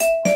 you